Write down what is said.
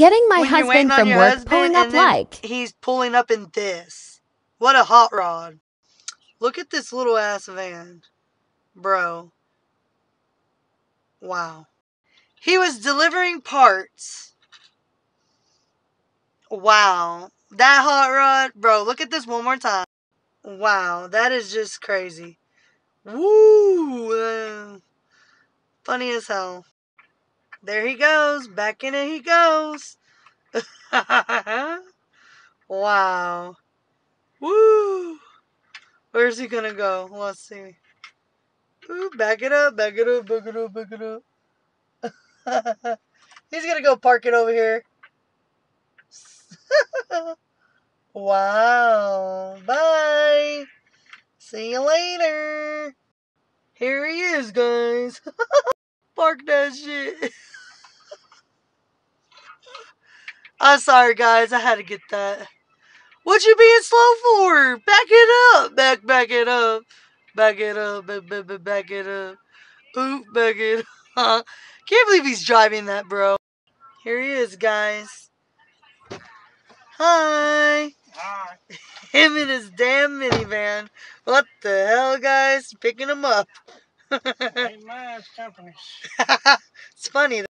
Getting my when husband from work husband pulling up like. He's pulling up in this. What a hot rod. Look at this little ass van. Bro. Wow. He was delivering parts. Wow. That hot rod. Bro, look at this one more time. Wow. That is just crazy. Woo. uh, funny as hell. There he goes. Back in it he goes. wow. Woo. Where's he gonna go? Let's see. Ooh, back it up, back it up, back it up, back it up. He's gonna go park it over here. wow. Bye. See you later. Here he is, guys. Park that shit. I'm sorry, guys. I had to get that. What you being slow for? Back it up. Back, back it up. Back it up. Back, back, back, back it up. Oop, back it up. Can't believe he's driving that, bro. Here he is, guys. Hi. Hi. Him in his damn minivan. What the hell, guys? Picking him up. Ain't mine, it's company's. it's funny.